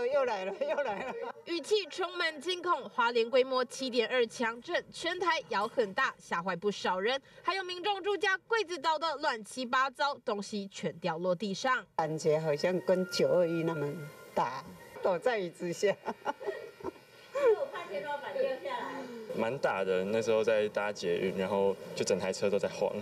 了，又来了，又来了。语气充满惊恐，华联规模七点二强震，全台摇很大，吓坏不少人。还有民众住家柜子倒的乱七八糟，东西全掉落地上，感觉好像跟九二一那么大，躲在椅子下。我怕天花板掉下来。蛮大的，那时候在搭捷运，然后就整台车都在晃，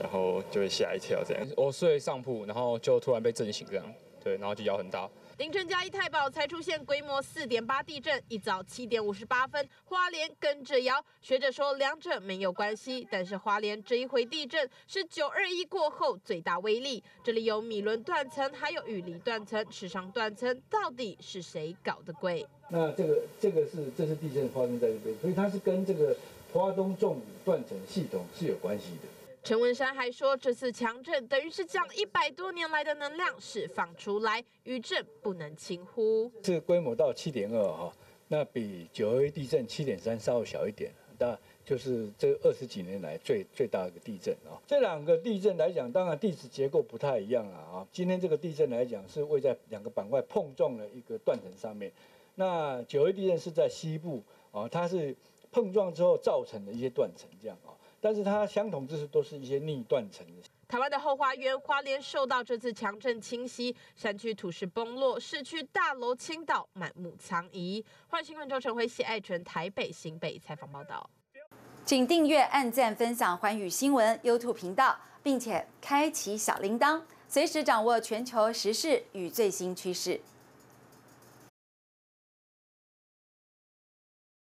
然后就会吓一跳这样。我睡上铺，然后就突然被震醒这样，对，然后就摇很大。凌晨嘉义太保才出现规模四点八地震，一早七点五十八分，花莲跟着摇。学者说两者没有关系，但是花莲这一回地震是九二一过后最大威力。这里有米伦断层，还有雨林断层、池上断层，到底是谁搞的鬼？那这个这个是这次地震发生在这边，所以它是跟这个华东重雨断层系统是有关系的。陈文山还说，这次强震等于是将一百多年来的能量释放出来，余震不能轻忽。这个规模到七点二哈，那比九二地震七点三稍微小一点，那就是这二十几年来最最大的一个地震啊。这两个地震来讲，当然地质结构不太一样了啊。今天这个地震来讲，是位在两个板块碰撞了一个断层上面。那九二地震是在西部啊，它是碰撞之后造成的一些断层这样啊。但是它相同之处都是一些逆断层。台湾的后花园花莲受到这次强震侵袭，山区土石崩落，市区大楼倾倒，满目苍夷。欢迎新闻周晨辉、谢爱纯台北新北采访报道。请订阅、按赞、分享环宇新闻 YouTube 频道，并且开启小铃铛，随时掌握全球时事与最新趋势。